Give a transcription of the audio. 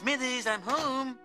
Smithers, I'm home.